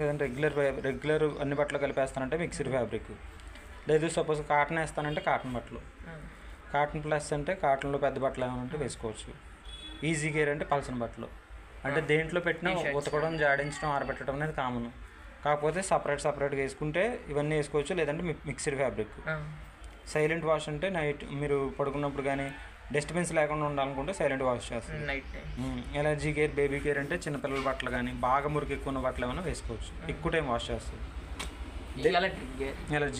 లేదంటే regular regular అన్ని బట్టలు కలిపేస్తానంటే మిక్స్డ్ ఫ్యాబ్రిక్ లేదు సపోజ్ కాటన్ వేస్తానంటే కాటన్ బట్టలు. కాటన్ ప్లస్ అంటే కాటన్లో పెద్ద బట్టలు ఏమైనా ఉంటే వేసుకోవచ్చు. ఈజీ గేర్ అంటే పలసన బట్టలు. అంటే దేంట్లో పెట్టినా. ఉతకడం జాడించడం ఆరబెట్టడం అనేది కామన్ కాకపోతే సపరేట్ సపరేట్గా వేసుకుంటే ఇవన్నీ వేసుకోవచ్చు లేదంటే మిక్స్డ్ ఫ్యాబ్రిక్ సైలెంట్ వాష్ అంటే నైట్ మీరు పడుకున్నప్పుడు కానీ డిస్టర్బెన్స్ లేకుండా ఉండాలనుకుంటే సైలెంట్ వాష్ చేస్తుంది. Night time allergy care baby care అంటే చిన్నపిల్లల బట్టలు కానీ బాగా మురికి ఎక్కువ ఉన్న బట్టలు ఏమైనా వేసుకోవచ్చు. ఎక్కువ టైం వాష్ చేస్తుంది. ఎలర్జీ